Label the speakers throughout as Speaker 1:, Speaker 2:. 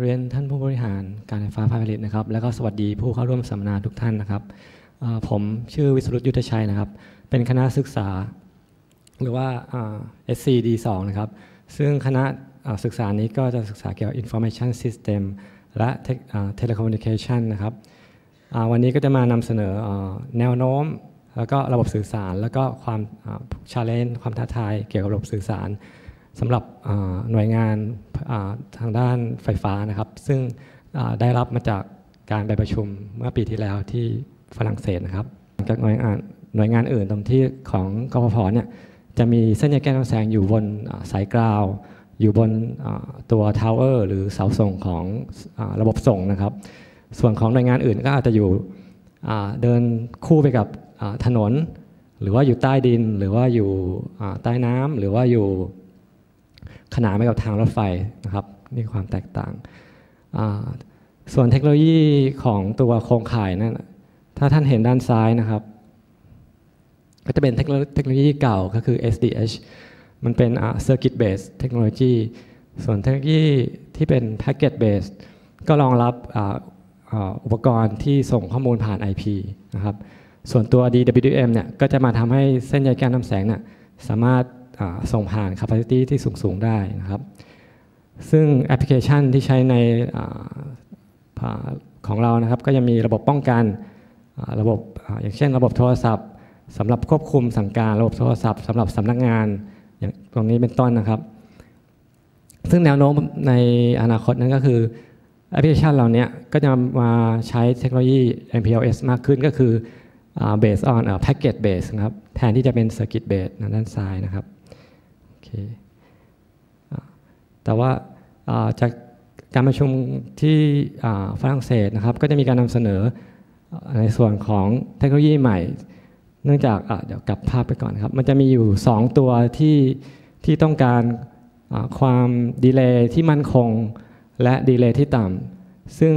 Speaker 1: เรียนท่านผู้บริหารการไฟฟ้าฝ่ายผลิตนะครับ แล้วก็สวัสดีผู้เข้าร่วมสัมมนาทุกท่านนะครับผมชื่อวิศรุตยุทธชัยนะครับ เป็นคณะศึกษา หรือว่า SCD2 นะครับ ซึ่งคณะศึกษานี้ก็จะศึกษาเกี่ยวกับ Information System และ telecommunication นะครับวันนี้ก็จะมานำเสนอแนวโน้ม แล้วก็ระบบสื่อสาร แล้วก็ความชาเลนจ์ความท้าทายเกี่ยวกับระบบสื่อสาร สำหรับหน่วยงานทางด้านไฟฟ้านะครับ ซึ่งได้รับมาจากการไปประชุมเมื่อปีที่แล้วที่ฝรั่งเศสนะครับจากหน่วยงานหน่วยงานอื่นตรงที่ของกพพเนี่ยจะมีเส้นใยแก้วน้ำแสงอยู่บนสายกราว อยู่บนตัวทาวเวอร์หรือเสาส่งของอาระบบส่งนะครับ ส่วนของหน่วยงานอื่นก็อาจจะอยู่เดินคู่ไปกับถนน หรือว่าอยู่ใต้ดิน หรือว่าอยู่ใต้น้ำหรือว่าอยู่ ขนานไปกับทางรถไฟนะครับนี่ความแตกต่าง ส่วนเทคโนโลยีของตัวโครงข่ายนั่นถ้าท่านเห็นด้านซ้ายนะครับ ก็จะเป็นเทคโนโลยีเก่าก็คือ SDH มันเป็น circuit based technology ส่วนเทคโนโลยีที่เป็น packet based ก็รองรับอ,อุปกรณ์ที่ส่งข้อมูลผ่าน IP นะครับ ส่วนตัว DWDM เนี่ยก็จะมาทำให้เส้นใยแก้วน้ำแสงเนี่ยสามารถ ส่งผ่าน capacity ที่สูง ๆ ได้นะครับ ซึ่งแอปพลิเคชันที่ใช้ในอของเรานะครับ ก็จะมีระบบป้องกันระบบอย่างเช่น ระบบโทรศัพท์สำหรับควบคุมสั่งการระบบโทรศัพท์สำหรับสำนักงานอย่างตรงนี้เป็นต้นนะครับ ซึ่งแนวโน้มในอนาคตนั้นก็คือแอปพลิเคชันเหล่านี้ก็จะมาใช้เทคโนโลยี MPLS มากขึ้นก็คือ based on อ่า packet base นะครับ แทนที่จะเป็น circuit base ด้านซ้ายนะครับ เคแต่ว่าจากการประชุมที่ฝรั่งเศสนะครับ ก็จะมีการนำเสนอในส่วนของเทคโนโลยีใหม่ เนื่องจากเดี๋ยวกลับภาพไปก่อนครับ มันจะมีอยู่ 2 ตัวที่ที่ต้องการความ delay ที่มั่นคงและ delay ที่ต่ำซึ่ง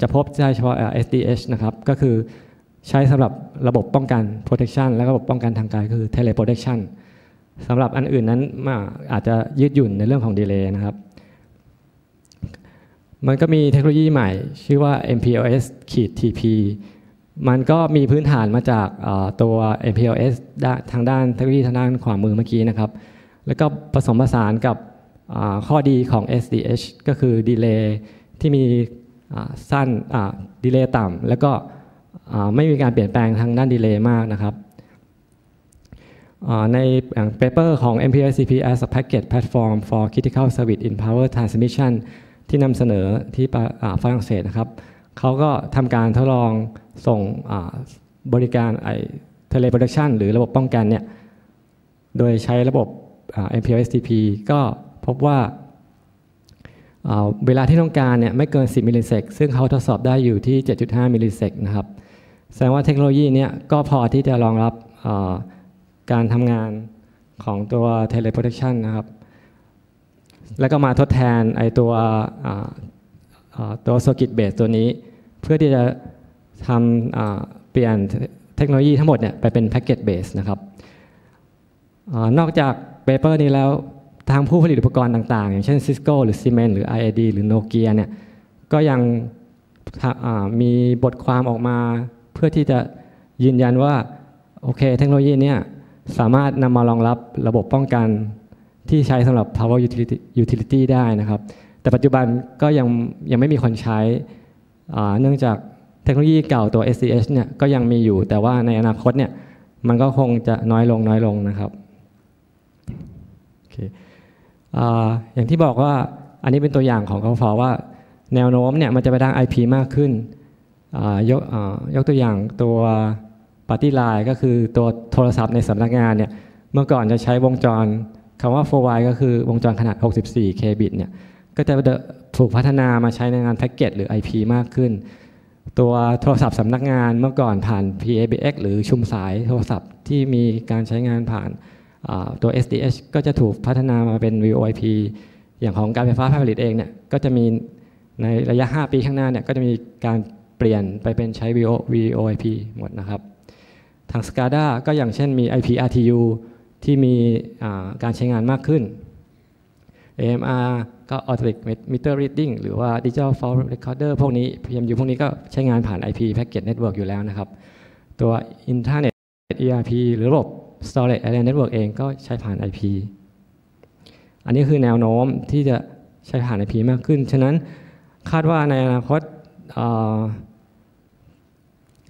Speaker 1: จะพบได้เฉพาะ SDH นะครับ ก็คือใช้สำหรับระบบป้องกัน protection และระบบป้องกันทางไกลคือ tele protection สำหรับอันอื่นนั้นอาอาจจะยืดหยุ่นในเรื่องของ delay นะครับ มันก็มีเทคโนโลยีใหม่ ชื่อว่า MPLS TP มันก็มีพื้นฐานมาจากตัว MPLS ทางด้านเทคโนโลยีทางด้านขวามือเมื่อกี้นะครับ แล้วก็ผสมผสานกับข้อดีของ SDH ก็คือ delay ที่มีสั้น delay ต่ำแล้วก็ไม่มีการเปลี่ยนแปลงทางด้าน delay มากนะครับ ใน paper ของ MPLS-TP as a packet platform for critical service in power transmission ที่นำเสนอที่ฝรั่งเศสนะครับเขาก็ทำการทดลองส่งบริการไอ tele protection หรือระบบป้องกันเนี่ยโดยใช้ระบบ MPLS-TP ก็พบว่าเวลาที่ต้องการเนี่ยไม่เกิน 10 millisec ซึ่งเขาทดสอบได้อยู่ที่ 7.5 millisec นะครับ แสดงว่าเทคโนโลยีเนี้ก็พอที่จะรองรับ การทำงานของตัว Tele Protection นะครับ แล้วก็มาทดแทนไอตัวตัว Circuit Base ตัวนี้ เพื่อที่จะทำเปลี่ยนเทคโนโลยีทั้งหมดเนี่ยไปเป็น Packet Base นะครับอนอกจากเปเปอร์นี้แล้วทางผู้ผลิตอุปกรณ์ต่างๆ อย่างเช่น Cisco หรือ Siemens หรือ IAD หรือ Nokia เนี่ยก็ยังมีบทความออกมาเพื่อที่จะยืนยันว่า โอเค เทคโนโลยีเนี่ย สามารถนำมารองรับระบบป้องกันที่ใช้สำหรับ power utility, utility ได้นะครับ แต่ปัจจุบันก็ยังยังไม่มีคนใช้ เนื่องจากเทคโนโลยีเก่าตัว SCH เนี่ยก็ยังมีอยู่ แต่ว่าในอนาคตเนี่ยมันก็คงจะน้อยลงน้อยลงนะครับโอเคออย่างที่บอกว่าอันนี้เป็นตัวอย่างของกฟว่า แนวโน้มเนี่ยมันจะไปทาง IP มากขึ้นยกยกตัวอย่างตัว ปาร์ตี้ไลน์ก็คือตัวโทรศัพท์ในสำนักงานเนี่ยเมื่อก่อนจะใช้วงจรคำว่า 4Y ก็คือวงจรขนาด 64 k bit เนี่ยก็จะถูกพัฒนามาใช้ในงานแพ็กเกจหรือ IP มากขึ้น ตัวโทรศัพท์สำนักงานเมื่อก่อนผ่าน PABX หรือชุมสายโทรศัพท์ที่มีการใช้งานผ่านตัว SDH ก็จะถูกพัฒนามาเป็น VoIP อย่างของการไฟฟ้าฝ่ายผลิตเองเนี่ยก็จะมีในระยะ 5 ปีข้างหน้าเนี่ยก็จะมีการเปลี่ยนไปเป็นใช้ VO VoIP หมดนะครับ ทาง SCADA ก็อย่างเช่นมี IP RTU ที่มีการใช้งานมากขึ้น AMR ก็ก็ automatic meter reading หรือว่า digital fault recorder พวกนี้ PMU พวกนี้ก็ใช้งานผ่าน IP packet network อยู่แล้วนะครับ ตัว internet ERP หรือระบบ storage area network เองก็ใช้ผ่าน IP อันนี้คือแนวโน้มที่จะใช้ผ่าน IP มากขึ้น ฉะนั้นคาดว่าในอนาคต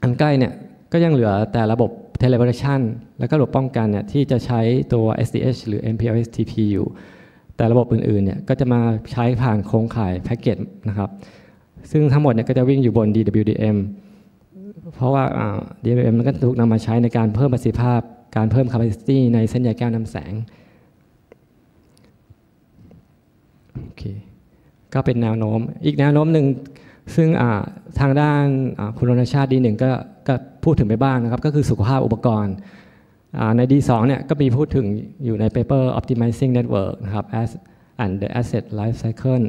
Speaker 1: อันใกล้เนี่ย ก็ยังเหลือแต่ระบบ Television แล้วก็ระบบป้องกันเนี่ยที่จะใช้ตัว SDH หรือ MPLS TP อยู่ แต่ระบบอื่นๆเนี่ยก็จะมาใช้ผ่านโครงข่ายแพ็กเกจนะครับ ซึ่งทั้งหมดเนี่ยก็จะวิ่งอยู่บน DWDM เพราะว่า DWDM มันก็ถูกนำมาใช้ในการเพิ่มประสิทธิภาพ การเพิ่ม capacity ในเส้นใยแก้วนำแสงโอเคก็เป็นแนวโน้ม อีกแนวโน้มหนึ่งซึ่ง ทางด้านคุณรณชาติดีหนึ่งก็ก็พูดถึงไปบ้างนะครับ ก็คือสุขภาพอุปกรณ์ใน D2 เนี่ยก็มีพูดถึงอยู่ใน paper optimizing network นะครับ as and the asset life cycle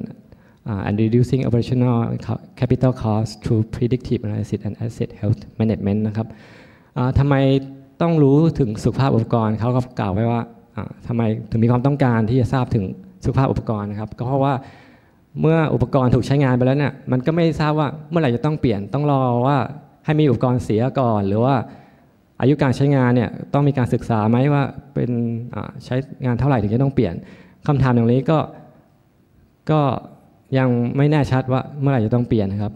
Speaker 1: uh, and reducing operational capital cost through predictive analysis and asset health management นะครับทำไมต้องรู้ถึงสุขภาพอุปกรณ์เขาก็กล่าวไว้ว่าทำไมถึงมีความต้องการที่จะทราบถึงสุขภาพอุปกรณ์นะครับ ก็เพราะว่า เมื่ออุปกรณ์ถูกใช้งานไปแล้วเนี่ยมันก็ไม่ทราบว่าเมื่อไหร่จะต้องเปลี่ยนต้องรอว่าให้มีอุปกรณ์เสียก่อน หรือว่าอายุการใช้งานเนี่ยต้องมีการศึกษาไหมว่าเป็นใช้งานเท่าไหร่ถึงจะต้องเปลี่ยนคำถามอย่างนี้ก็ก็ยังไม่แน่ชัดว่าเมื่อไหร่จะต้องเปลี่ยนนะครับ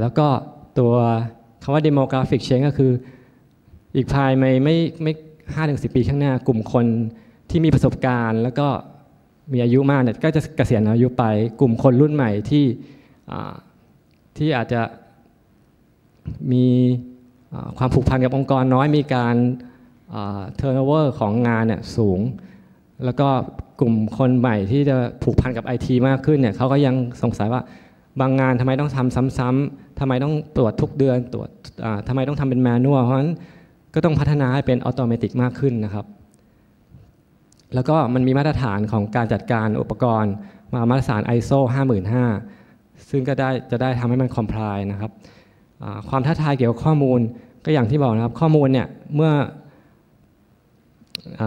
Speaker 1: แล้วก็ตัวคำว่า demographic change ก็คืออีกภายในไม่ไม่ห้าถึงสิปีข้างหน้ากลุ่มคนที่มีประสบการณ์ แล้วก็ มีอายุมากเนี่ยก็จะเกษียณอายุไปกลุ่มคนรุ่นใหม่ที่ที่อาจจะมีความผูกพันกับองค์กรน้อยมีการ turnover ของงานเนี่ยสูง แล้วก็กลุ่มคนใหม่ที่จะผูกพันกับไอทีมากขึ้นเนี่ยเขาก็ยังสงสัยว่าบางงานทำไมต้องทำซ้ำๆทำไมต้องตรวจทุกเดือนตรวจทำไมต้องทำเป็นแมนนวลเพราะฉะนั้นก็ต้องพัฒนาให้เป็นอัตโนมัติมากขึ้นนะครับ แล้วก็มันมีมาตรฐานของการจัดการอุปกรณ์ มามาตรฐาน ISO 55005 ซึ่งก็ได้จะได้ทำให้มันคอมพลายนะครับความท้าทายเกี่ยวกับข้อมูลก็อย่างที่บอกนะครับข้อมูลเนี่ยเมื่ออ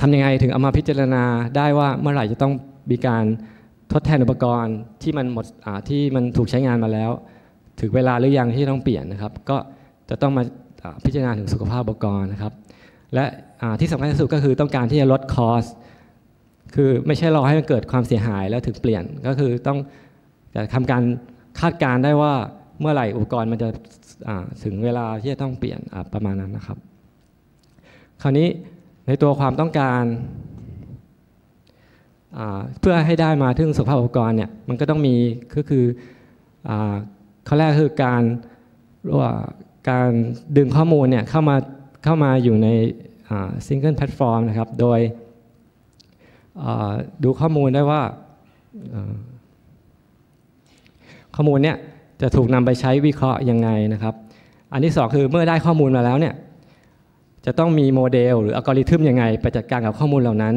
Speaker 1: ทำยังไงถึงเอามาพิจารณาได้ว่าเมื่อไหร่จะต้องมีการทดแทนอุปกรณ์ที่มันหมดที่มันถูกใช้งานมาแล้ว ถึงเวลาหรือยังที่ต้องเปลี่ยนนะครับ ก็จะต้องมาพิจารณาถึงสุขภาพอุปกรณ์นะครับ และที่สำคัญที่สุดก็คือต้องการที่จะลดคอสคือไม่ใช่รอให้มันเกิดความเสียหายแล้วถึงเปลี่ยนก็คือต้องทำการคาดการได้ว่าเมื่อไหร่อุปกรณ์มันจะถึงเวลาที่จะต้องเปลี่ยนประมาณนั้นนะครับ คราวนี้ในตัวความต้องการเพื่อให้ได้มาถึงสภาพอุปกรณ์เนี่ยมันก็ต้องมีก็คือข้อแรกคือการว่าการดึงข้อมูลเนี่ยเข้ามา เข้ามาอยู่ใน single platform นะครับ โดยดูข้อมูลได้ว่าข้อมูลเนี่ยจะถูกนำไปใช้วิเคราะห์ยังไงนะครับ อันที่สองคือเมื่อได้ข้อมูลมาแล้วเนี่ยจะต้องมีโมเดลหรืออัลกอริทึมยังไง ไปจัดการกับข้อมูลเหล่านั้น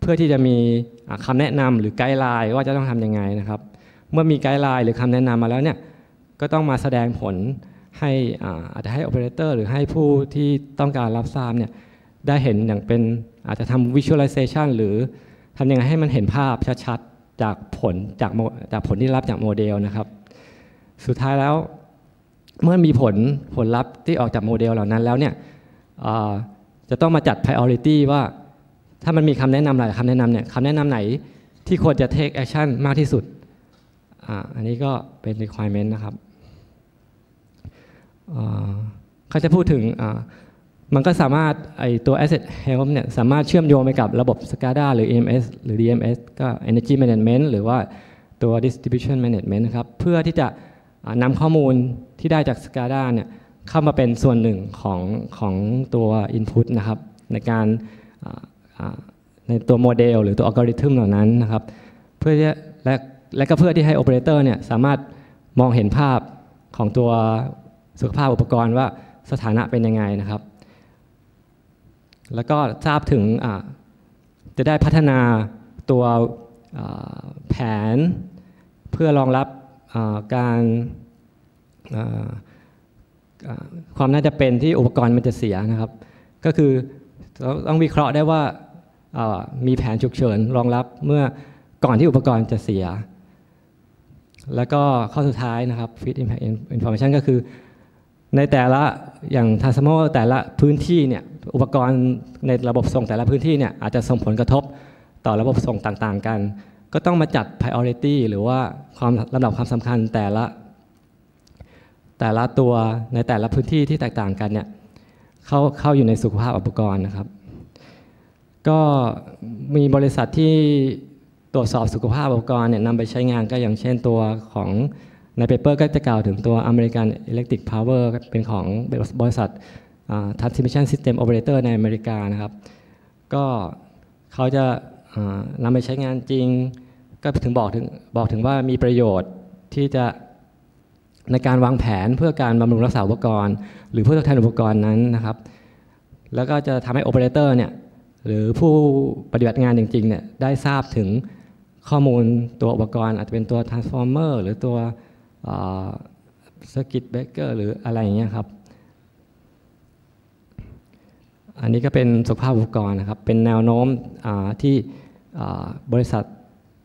Speaker 1: เพื่อที่จะมีคำแนะนำหรือ guideline ว่าจะต้องทำยังไงนะครับ เมื่อมี guideline หรือคำแนะนำมาแล้วเนี่ยก็ต้องมาแสดงผล ให้อาจจะให้โอเปอเรเตอร์หรือให้ผู้ที่ต้องการรับทราบเนี่ยได้เห็นอย่างเป็นอาจจะทำ visualization หรือทำยังไงให้มันเห็นภาพชัดๆ จากผลจากจากผลที่รับจากโมเดลนะครับ สุดท้ายแล้วเมื่อมีผลผลลัพธ์ที่ออกจากโมเดลเหล่านั้นแล้วเนี่ยจะต้องมาจัด priority ว่าถ้ามันมีคำแนะนำหลายคำแนะนำเนี่ยคำแนะนำไหนที่ควรจะ take action มากที่สุดออันนี้ก็เป็น requirement นะครับ เขาจะพูดถึงมันก็สามารถไอตัว asset health เนี่ยสามารถเชื่อมโยงไปกับระบบ SCADA หรือ EMS หรือ DMS ก็ energy management หรือว่าตัว distribution management นะครับ เพื่อที่จะนำข้อมูลที่ได้จาก SCADA เนี่ยเข้ามาเป็นส่วนหนึ่งของของตัว input นะครับ ในการในตัวโมเดลหรือตัวอัลกอริทึมเหล่านั้นนะครับ เพื่อที่และและก็เพื่อที่ให้โอเปอเรเตอร์เนี่ยสามารถมองเห็นภาพของตัว สุขภาพอุปกรณ์ว่าสถานะเป็นยังไงนะครับ แล้วก็ทราบถึงจะได้พัฒนาตัวแผนเพื่อรองรับการความน่าจะเป็นที่อุปกรณ์มันจะเสียนะครับ ก็คือต้องวิเคราะห์ได้ว่ามีแผนฉุกเฉินรองรับเมื่อก่อนที่อุปกรณ์จะเสีย แล้วก็ข้อสุดท้ายนะครับ Feed Impact Information ก็คือ ในแต่ละอย่างทันสมอแต่ละพื้นที่เนี่ยอุปกรณ์ในระบบส่งแต่ละพื้นที่เนี่ยอาจจะส่งผลกระทบต่อระบบส่งต่างๆ กัน ก็ต้องมาจัด priority หรือว่าความลำดับความสำคัญแต่ละ แต่ละตัวในแต่ละพื้นที่ที่แตกต่างกันเนี่ยเข้าเข้าอยู่ในสุขภาพอุปกรณ์นะครับ ก็มีบริษัทที่ตรวจสอบสุขภาพอุปกรณ์เนี่ยนำไปใช้งานก็อย่างเช่นตัวของ ในเปเปอร์ก็จะกล่าวถึงตัว American Electric Power เป็นของบริษัท Transmission System Operator ในอเมริกานะครับ ก็เขาจะนำไปใช้งานจริง ก็ถึงบอกถึงบอกถึงว่ามีประโยชน์ที่จะในการวางแผนเพื่อการบำรุงรักษาอุปกรณ์ หรือเพื่อทดแทนอุปกรณ์นั้นนะครับ แล้วก็จะทำให้โอเปอเรเตอร์เนี่ยหรือผู้ปฏิบัติงานจริงๆเนี่ยได้ทราบถึงข้อมูลตัวอุปกรณ์ อาจจะเป็นตัว transformer หรือตัว circuit breaker หรืออะไรอย่างเงี้ยครับ อันนี้ก็เป็นสุขภาพอุปกรณ์นะครับ เป็นแนวโน้มที่บริษัท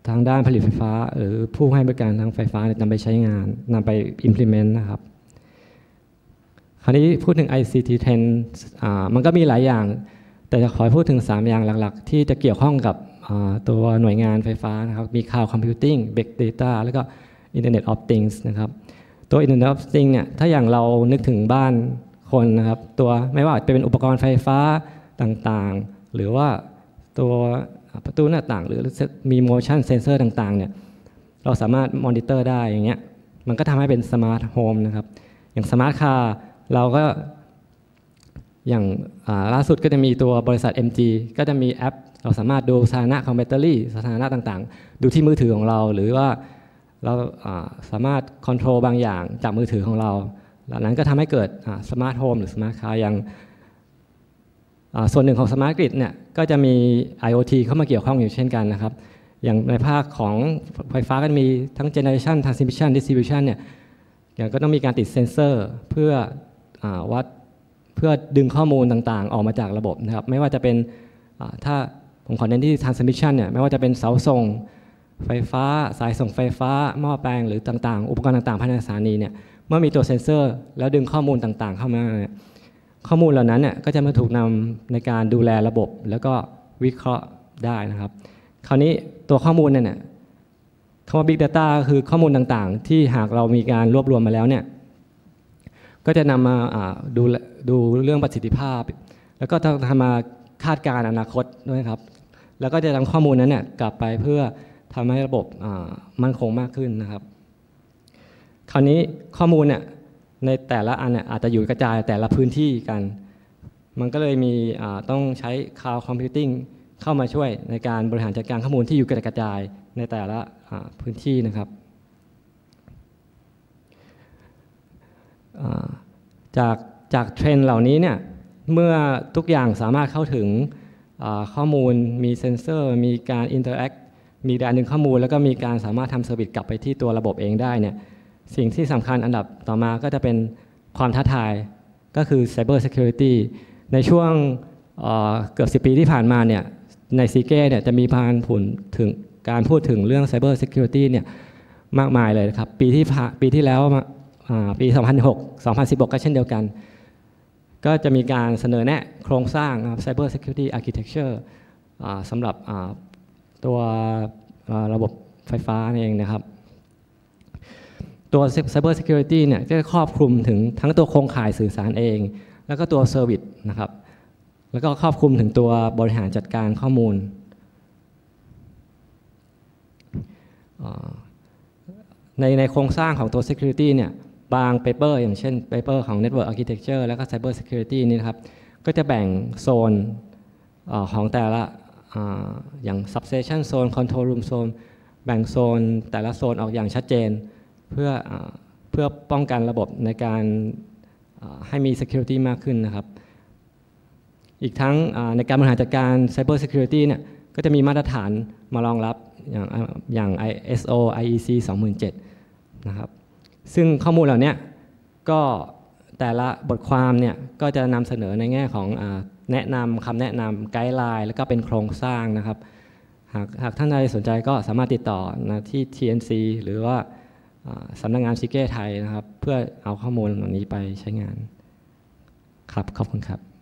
Speaker 1: ทางด้านผลิตไฟฟ้า หรือผู้ให้บริการทางไฟฟ้านำไปใช้งานนำไป implement นะครับ คราวนี้พูดถึง ICT trend มันก็มีหลายอย่าง แต่จะขอพูดถึง 3 อย่างหลักๆ ที่จะเกี่ยวข้องกับตัวหน่วยงานไฟฟ้านะครับ มี Cloud Computing Big Data แล้วก็ Internet of Things นะครับตัว Internet of Things เนี่ยถ้าอย่างเรานึกถึงบ้านคนนะครับตัวไม่ว่าจะเป็นอุปกรณ์ไฟฟ้าต่างๆ หรือว่าตัวประตูหน้าต่างหรือมี motion sensor ต่างๆเนี่ยเราสามารถมอนิเตอร์ได้อย่างเงี้ยมันก็ทำให้เป็น smart home นะครับอย่าง smart car เราก็อย่างล่าสุดก็จะมีตัวบริษัท MG ก็จะมีแอป เราสามารถดูสถานะของแบตเตอรี่สถานะต่างๆ ดูที่มือถือของเรา หรือว่า เราสามารถควบคุมบางอย่างจากมือถือของเราเหล่านั้นก็ทำให้เกิด smart home หรือ smart car อย่างส่วนหนึ่งของ smart grid เนี่ยก็จะมี IoT เข้ามาเกี่ยวข้องอยู่เช่นกันนะครับ อย่างในภาคของไฟฟ้าก็มีทั้ง generation transmission distribution เนี่ยอย่างก็ต้องมีการติดเซ็นเซอร์เพื่ออวัดเพื่อดึงข้อมูลต่างๆ ออกมาจากระบบนะครับ ไม่ว่าจะเป็นถ้าผมขอเน้นที่ transmission เนี่ยไม่ว่าจะเป็นเสาส่ง ไฟฟ้า สายส่งไฟฟ้า หม้อแปลงหรือต่างๆ อุปกรณ์ต่างๆภายในสถานีเนี่ยเมื่อมีตัวเซ็นเซอร์ แล้วดึงข้อมูลต่างๆ เข้ามาเนี่ยข้อมูลเหล่านั้นเนี่ยก็จะมาถูกนำในการดูแลระบบ แล้วก็วิเคราะห์ได้นะครับ คราวนี้ตัวข้อมูลเนี่ยคำว่า Big Data คือข้อมูลต่างๆ ที่หากเรามีการรวบรวมมาแล้วเนี่ยก็จะนำมาดูดูเรื่องประสิทธิภาพ แล้วก็ทำมาคาดการณ์อนาคตด้วยครับ แล้วก็จะนำข้อมูลนั้นเนี่ยกลับไปเพื่อ ทำให้ระบบมั่นคงมากขึ้นนะครับ คราวนี้ข้อมูลเนี่ยในแต่ละอันเนี่ยอาจจะอยู่กระจายแต่ละพื้นที่กัน มันก็เลยมีต้องใช้ cloud computing เข้ามาช่วยในการบริหารจัดการข้อมูลที่อยู่กระจายในแต่ละพื้นที่นะครับ จากจากเทรนเหล่านี้เนี่ยเมื่อทุกอย่างสามารถเข้าถึงข้อมูลมีเซ็นเซอร์ มีการ interact มีการดึงข้อมูล แล้วก็มีการสามารถทำ service กลับไปที่ตัวระบบเองได้เนี่ยสิ่งที่สำคัญอันดับต่อมาก็จะเป็นความท้าทายก็คือ Cyber Security ในช่วงเกือบ 10 ปีที่ผ่านมาเนี่ยใน CIGRE เนี่ยจะมีพานผุนถึงการพูดถึงเรื่อง Cyber Security เนี่ยมากมายเลยครับปีที่ปีที่แล้วปี 2006 2016 ก็เช่นเดียวกัน ก็จะมีการเสนอแนะโครงสร้าง Cyber Security Architecture สำหรับ ตัวระบบไฟฟ้าเองนะครับ ตัว Cyber Security เนี่ยจะครอบคลุมถึงทั้งตัวโครงข่ายสื่อสารเอง แล้วก็ตัวเซอร์วิสนะครับ แล้วก็ครอบคลุมถึงตัวบริหารจัดการข้อมูล ในในโครงสร้างของตัว Security เนี่ยบาง paper อย่างเช่น paper ของ Network Architecture แล้วก็ Cyber Security นี่นะครับ ก็จะแบ่งโซนของแต่ละ อย่าง substation zone control room zone แบ่งโซนแต่ละโซนออกอย่างชัดเจน เพื่อเพื่อป้องกันระบบในการให้มี security มากขึ้นนะครับ อีกทั้งในการบริหารจัดการ cyber security เนี่ยก็จะมีมาตรฐานมารองรับอย่างอย่าง ISO IEC 2007 นะครับ ซึ่งข้อมูลเหล่านี้ก็แต่ละบทความเนี่ยก็จะนำเสนอในแง่ของ แนะนำคำแนะนำไกด์ไลน์แล้วก็เป็นโครงสร้างนะครับ หากหากท่านใดสนใจก็สามารถติดต่อนะที่ TNC หรือว่าสำนักงงานซิเก้ไทยนะครับ เพื่อเอาข้อมูลเหล่านี้ไปใช้งานครับขอบคุณครับ